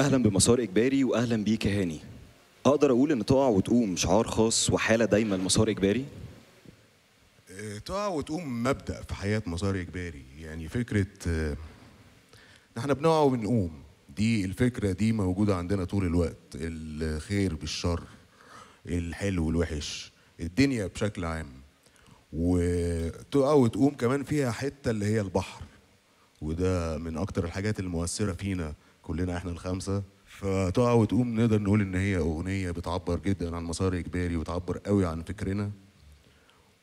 أهلا بمسار إجباري واهلا بيك يا هاني. أقدر أقول إن تقع وتقوم شعار خاص وحالة دايما مسار إجباري؟ آه، تقع وتقوم مبدأ في حياة مسار إجباري. يعني فكرة آه، إحنا بنقع وبنقوم. دي الفكرة دي موجودة عندنا طول الوقت. الخير بالشر الحلو والوحش الدنيا بشكل عام. وتقع وتقوم كمان فيها حتة اللي هي البحر. وده من أكتر الحاجات المؤثرة فينا. كلنا إحنا الخمسة فتقع وتقوم نقدر نقول إن هي أغنية بتعبر جدا عن مسار إجباري وتعبر قوي عن فكرنا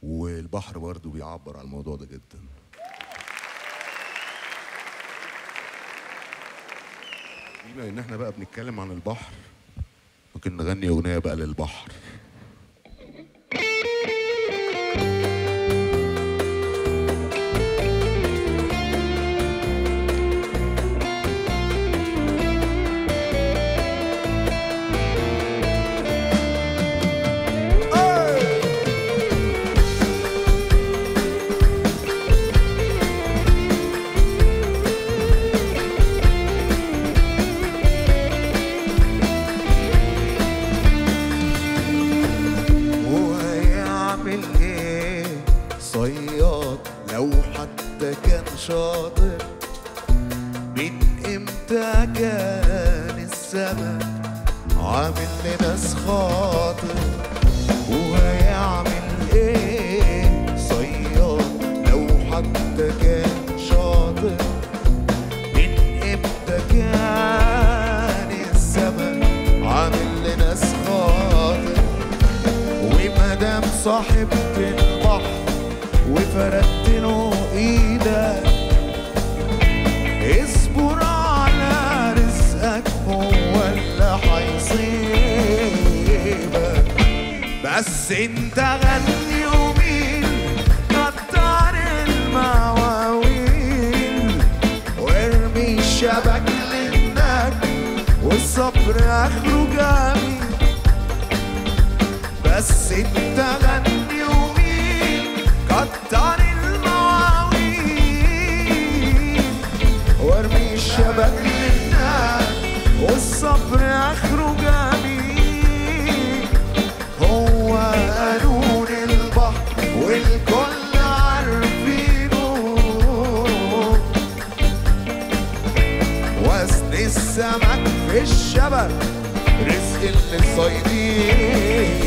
والبحر برضو بيعبر عن الموضوع ده جدا. بما إن إحنا بقى بنتكلم عن البحر ممكن نغني أغنية بقى للبحر. كان شاطر. من إمتى كان السمك عامل لناس خاطر؟ وهيعمل إيه؟ صياد لو حتى كان شاطر. من إمتى كان السمك عامل لناس خاطر؟ ومادام صاحبت البحر وفردت انت غني ومين؟ كتر المواويل وارمي الشبك لانك والصبر اخره جميل. بس انت غني سمك في الشبك رزق من الصيدين